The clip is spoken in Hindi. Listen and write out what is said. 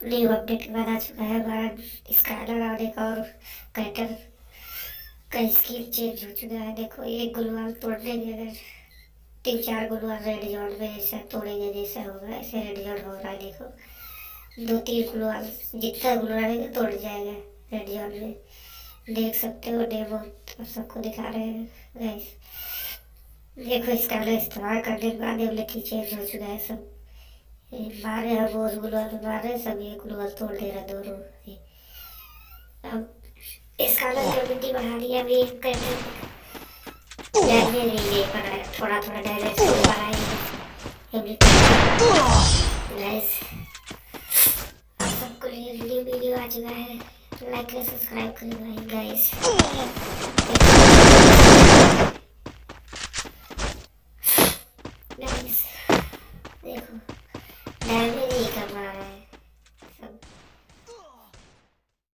न्यू अपडेट के बाद आ चुका है हमारा स्काइलर और एक और कैरेक्टर का स्किल चेंज हो चुका है। देखो एक गुलवाल तोड़ने के अगर तीन चार गुलवाल रेड जोन में ऐसा तोड़ेंगे जैसा होगा, ऐसे रेड जोन हो रहा है। देखो, दो तीन गुलवाल जितना गुलवाल रहेगा तोड़ जाएगा रेड जोन में। देख सकते हो डेमो सबको दिखा रहे हैं देखो, इसका इस्तेमाल करने के बाद एबिलिटी चेंज हो चुका है सब। मारे है बुलवा तो मारे सब ये गुलवल तोड़ दे रहा दोनों। अब इसका ना कम्युनिटी बढ़ा लिया अभी जाने नहीं पड़ा थोड़ा थोड़ा डैमेज बढ़ाएँगे नाइस आप सबको न्यू वीडियो आ चुका है। लाइक और सब्सक्राइब करें भाई गाइस देखो। and